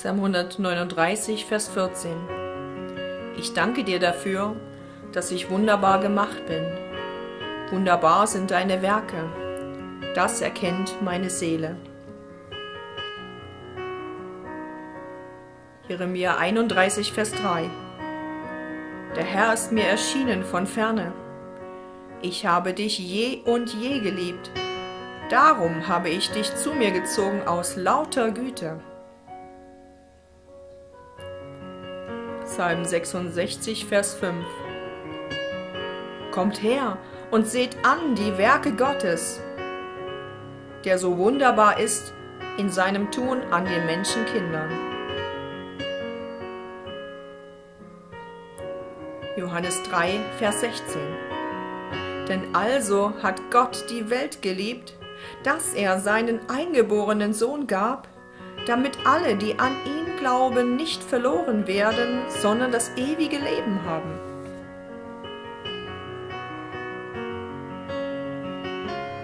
Psalm 139, Vers 14. Ich danke dir dafür, dass ich wunderbar gemacht bin. Wunderbar sind deine Werke. Das erkennt meine Seele. Jeremia 31, Vers 3. Der Herr ist mir erschienen von ferne. Ich habe dich je und je geliebt. Darum habe ich dich zu mir gezogen aus lauter Güte. Psalm 66, Vers 5. Kommt her und seht an die Werke Gottes, der so wunderbar ist in seinem Tun an den Menschenkindern. Johannes 3, Vers 16. Denn also hat Gott die Welt geliebt, dass er seinen eingeborenen Sohn gab, damit alle, die an ihn glauben, nicht verloren werden, sondern das ewige Leben haben.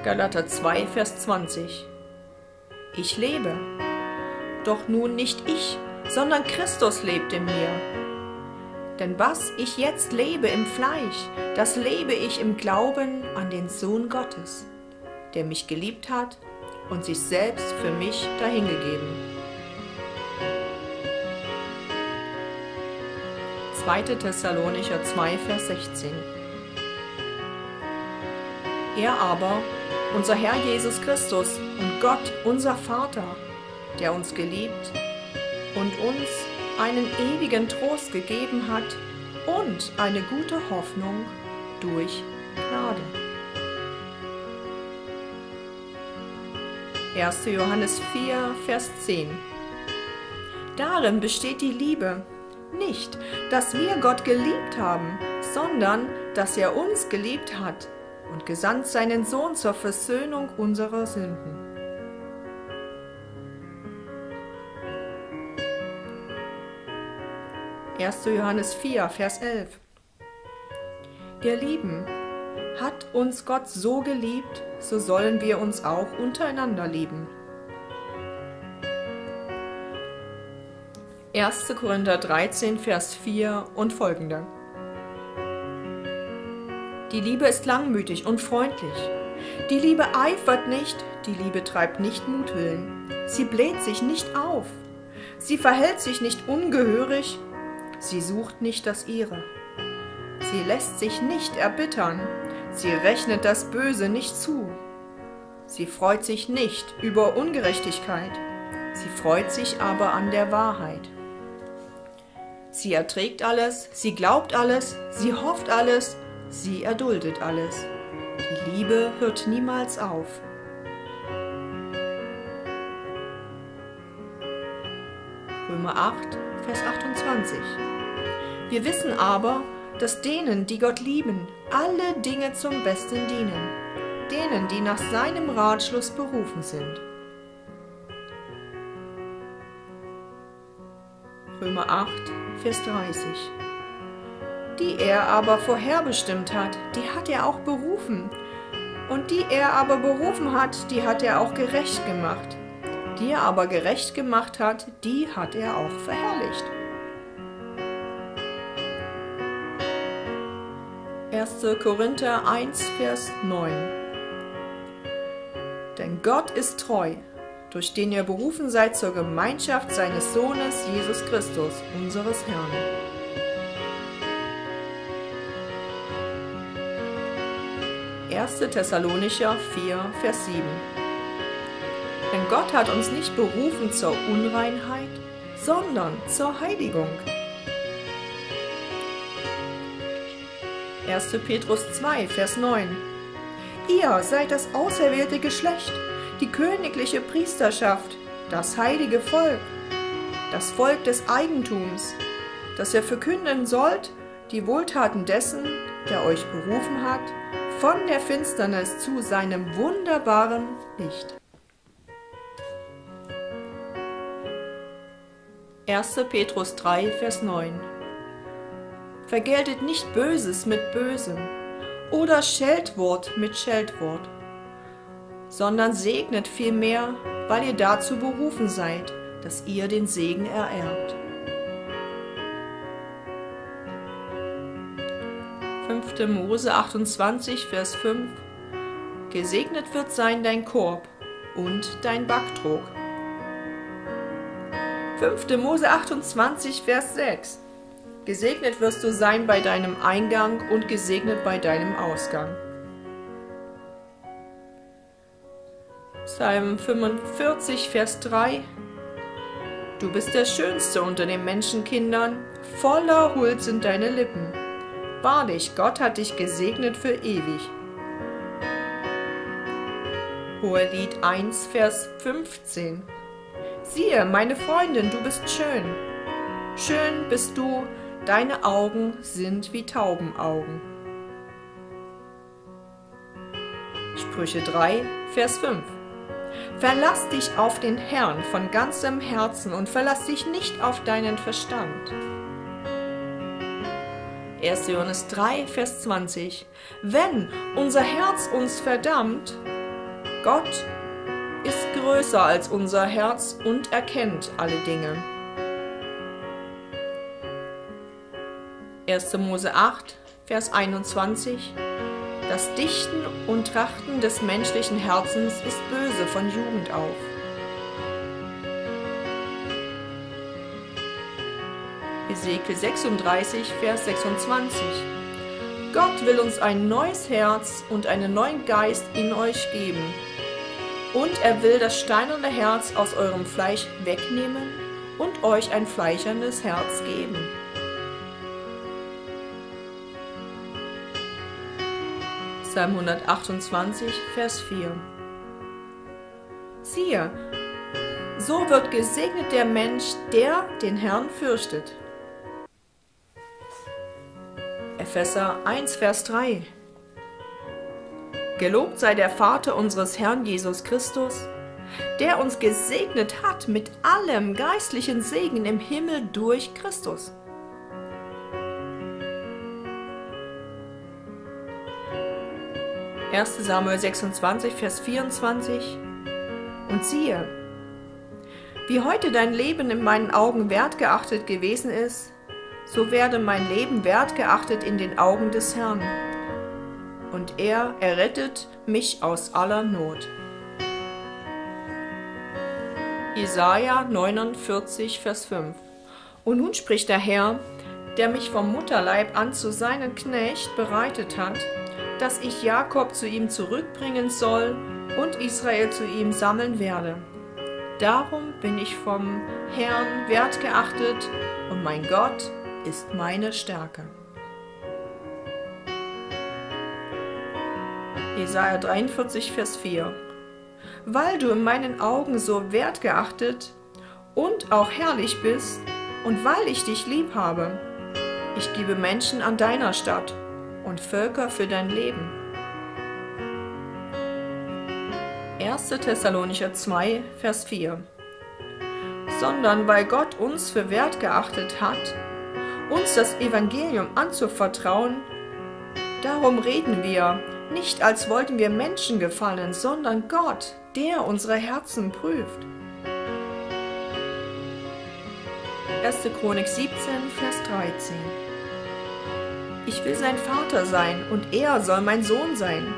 Galater 2, Vers 20 Ich lebe, doch nun nicht ich, sondern Christus lebt in mir. Denn was ich jetzt lebe im Fleisch, das lebe ich im Glauben an den Sohn Gottes, der mich geliebt hat und sich selbst für mich dahingegeben. 2. Thessalonicher 2, Vers 16 Er aber, unser Herr Jesus Christus und Gott, unser Vater, der uns geliebt und uns einen ewigen Trost gegeben hat und eine gute Hoffnung durch Gnade. 1. Johannes 4, Vers 10 Darin besteht die Liebe, nicht, dass wir Gott geliebt haben, sondern dass er uns geliebt hat und gesandt seinen Sohn zur Versöhnung unserer Sünden. 1. Johannes 4, Vers 11. Ihr Lieben, hat uns Gott so geliebt, so sollen wir uns auch untereinander lieben. 1. Korinther 13, Vers 4 und folgende. Die Liebe ist langmütig und freundlich. Die Liebe eifert nicht, die Liebe treibt nicht Mutwillen. Sie bläht sich nicht auf. Sie verhält sich nicht ungehörig, Sie sucht nicht das ihre. Sie lässt sich nicht erbittern. Sie rechnet das Böse nicht zu. Sie freut sich nicht über Ungerechtigkeit. Sie freut sich aber an der Wahrheit. Sie erträgt alles, sie glaubt alles, sie hofft alles, sie erduldet alles. Die Liebe hört niemals auf. Römer 8, Vers 28. Wir wissen aber, dass denen, die Gott lieben, alle Dinge zum Besten dienen, denen, die nach seinem Ratschluss berufen sind. Römer 8, Vers 30. Die er aber vorherbestimmt hat, die hat er auch berufen. Und die er aber berufen hat, die hat er auch gerecht gemacht die er aber gerecht gemacht hat, die hat er auch verherrlicht. 1. Korinther 1, Vers 9 Denn Gott ist treu, durch den ihr berufen seid zur Gemeinschaft seines Sohnes Jesus Christus, unseres Herrn. Erste Thessalonicher 4, Vers 7 denn Gott hat uns nicht berufen zur Unreinheit, sondern zur Heiligung. 1. Petrus 2, Vers 9 Ihr seid das auserwählte Geschlecht, die königliche Priesterschaft, das heilige Volk, das Volk des Eigentums, das ihr verkünden sollt, die Wohltaten dessen, der euch berufen hat, von der Finsternis zu seinem wunderbaren Licht. 1. Petrus 3, Vers 9 Vergeltet nicht Böses mit Bösem oder Scheltwort mit Scheltwort, sondern segnet vielmehr, weil ihr dazu berufen seid, dass ihr den Segen ererbt. 5. Mose 28, Vers 5 Gesegnet wird sein dein Korb und dein Backtrog. 5. Mose 28, Vers 6 Gesegnet wirst du sein bei deinem Eingang und gesegnet bei deinem Ausgang. Psalm 45, Vers 3 Du bist der Schönste unter den Menschenkindern, voller Huld sind deine Lippen. Wahrlich, Gott hat dich gesegnet für ewig. Hohelied 1, Vers 15 Siehe, meine Freundin, du bist schön. Schön bist du, deine Augen sind wie Taubenaugen. Sprüche 3, Vers 5 Verlass dich auf den Herrn von ganzem Herzen und verlass dich nicht auf deinen Verstand. 1. Johannes 3, Vers 20 Wenn unser Herz uns verdammt, Gott ist größer als unser Herz und erkennt alle Dinge. 1. Mose 8, Vers 21 Das Dichten und Trachten des menschlichen Herzens ist böse von Jugend auf. Ezekiel 36, Vers 26 Gott will uns ein neues Herz und einen neuen Geist in euch geben. Und er will das steinerne Herz aus eurem Fleisch wegnehmen und euch ein fleischernes Herz geben. Psalm 128, Vers 4 Siehe, so wird gesegnet der Mensch, der den Herrn fürchtet. Epheser 1, Vers 3 Gelobt sei der Vater unseres Herrn Jesus Christus, der uns gesegnet hat mit allem geistlichen Segen im Himmel durch Christus. 1 Samuel 26, Vers 24 Und siehe, wie heute dein Leben in meinen Augen wertgeachtet gewesen ist, so werde mein Leben wertgeachtet in den Augen des Herrn. Und er errettet mich aus aller Not. Jesaja 49, Vers 5 Und nun spricht der Herr, der mich vom Mutterleib an zu seinem Knecht bereitet hat, dass ich Jakob zu ihm zurückbringen soll und Israel zu ihm sammeln werde. Darum bin ich vom Herrn wertgeachtet und mein Gott ist meine Stärke. Jesaja 43, Vers 4 Weil du in meinen Augen so wertgeachtet und auch herrlich bist und weil ich dich lieb habe, ich gebe Menschen an deiner Stadt und Völker für dein Leben. 1. Thessalonicher 2, Vers 4 Sondern weil Gott uns für wert geachtet hat, uns das Evangelium anzuvertrauen, darum reden wir, nicht als wollten wir Menschen gefallen, sondern Gott, der unsere Herzen prüft. 1. Chronik 17, Vers 13 ich will sein Vater sein und er soll mein Sohn sein.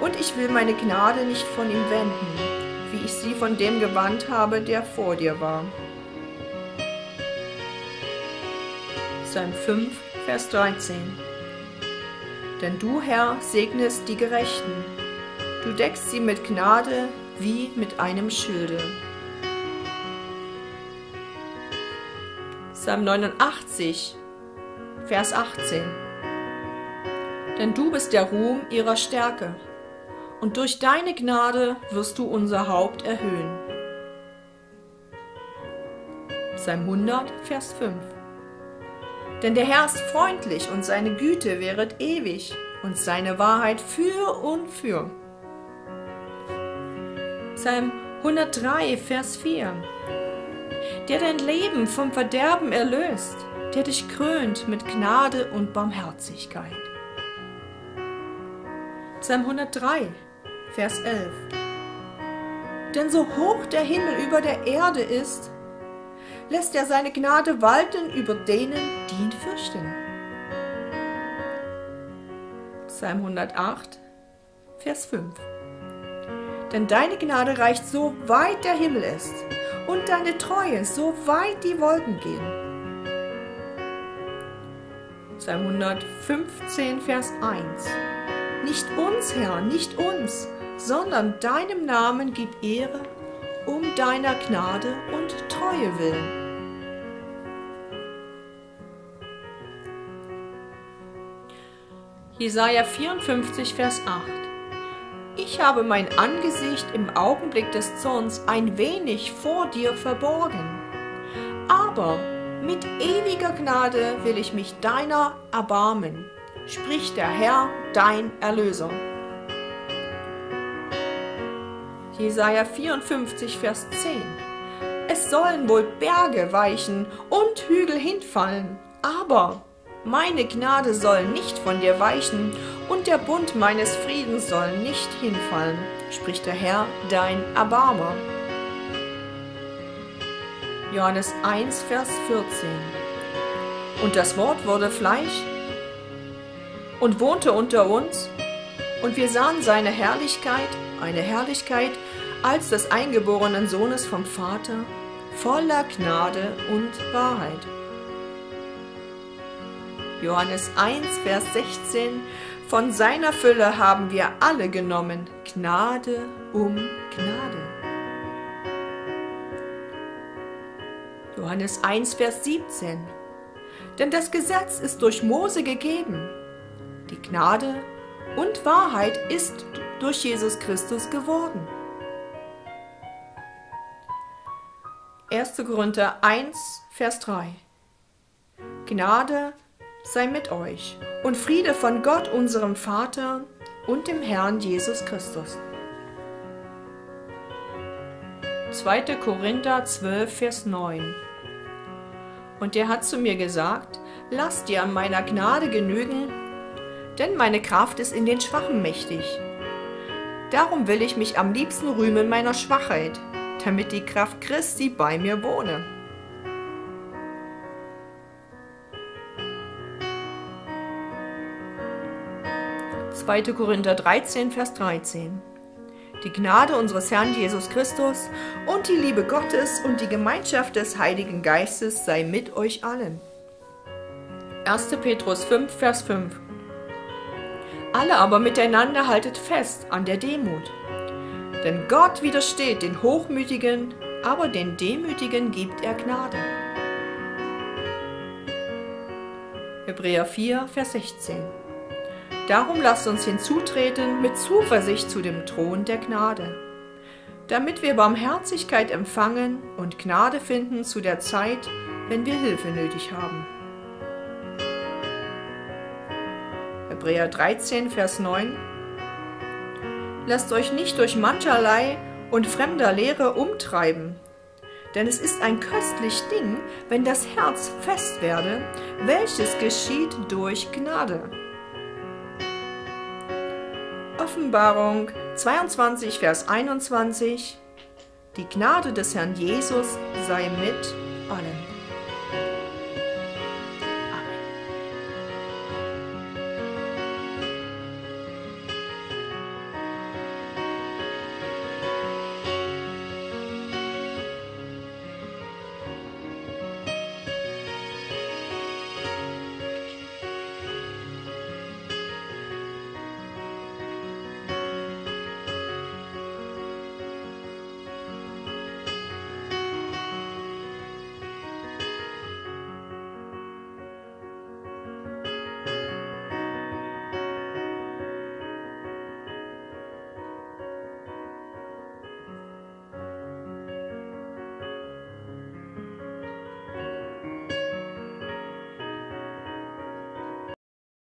Und ich will meine Gnade nicht von ihm wenden, wie ich sie von dem gewandt habe, der vor dir war. Psalm 5, Vers 13 Denn du, Herr, segnest die Gerechten, du deckst sie mit Gnade wie mit einem Schilde. Psalm 89, Vers 18 denn du bist der Ruhm ihrer Stärke, und durch deine Gnade wirst du unser Haupt erhöhen. Psalm 100, Vers 5 Denn der Herr ist freundlich und seine Güte wäret ewig und seine Wahrheit für und für. Psalm 103, Vers 4 Der dein Leben vom Verderben erlöst, der dich krönt mit Gnade und Barmherzigkeit. Psalm 103, Vers 11. Denn so hoch der Himmel über der Erde ist, lässt er seine Gnade walten über denen, die ihn fürchten. Psalm 108, Vers 5. Denn deine Gnade reicht so weit der Himmel ist und deine Treue so weit die Wolken gehen. Psalm 115, Vers 1. Nicht uns, Herr, nicht uns, sondern deinem Namen gib Ehre um deiner Gnade und Treue willen. Jesaja 54, Vers 8 Ich habe mein Angesicht im Augenblick des Zorns ein wenig vor dir verborgen, aber mit ewiger Gnade will ich mich deiner erbarmen, spricht der Herr, dein Erlöser. Jesaja 54, Vers 10 Es sollen wohl Berge weichen und Hügel hinfallen, aber meine Gnade soll nicht von dir weichen und der Bund meines Friedens soll nicht hinfallen, spricht der Herr, dein Erbarmer. Johannes 1, Vers 14 Und das Wort wurde Fleisch und wohnte unter uns, und wir sahen seine Herrlichkeit, eine Herrlichkeit als des eingeborenen Sohnes vom Vater, voller Gnade und Wahrheit. Johannes 1, Vers 16, von seiner Fülle haben wir alle genommen, Gnade um Gnade. Johannes 1, Vers 17, denn das Gesetz ist durch Mose gegeben, Gnade und Wahrheit ist durch Jesus Christus geworden. 1. Korinther 1, Vers 3 Gnade sei mit euch und Friede von Gott, unserem Vater und dem Herrn Jesus Christus. 2. Korinther 12, Vers 9 Und er hat zu mir gesagt, lass dir an meiner Gnade genügen, denn meine Kraft ist in den Schwachen mächtig. Darum will ich mich am liebsten rühmen meiner Schwachheit, damit die Kraft Christi bei mir wohne. 2. Korinther 13, Vers 13. Die Gnade unseres Herrn Jesus Christus und die Liebe Gottes und die Gemeinschaft des Heiligen Geistes sei mit euch allen. 1. Petrus 5, Vers 5. Alle aber miteinander haltet fest an der Demut. Denn Gott widersteht den Hochmütigen, aber den Demütigen gibt er Gnade. Hebräer 4, Vers 16. Darum lasst uns hinzutreten mit Zuversicht zu dem Thron der Gnade, damit wir Barmherzigkeit empfangen und Gnade finden zu der Zeit, wenn wir Hilfe nötig haben. Hebräer 13, Vers 9 Lasst euch nicht durch mancherlei und fremder Lehre umtreiben, denn es ist ein köstlich Ding, wenn das Herz fest werde, welches geschieht durch Gnade. Offenbarung 22, Vers 21 Die Gnade des Herrn Jesus sei mit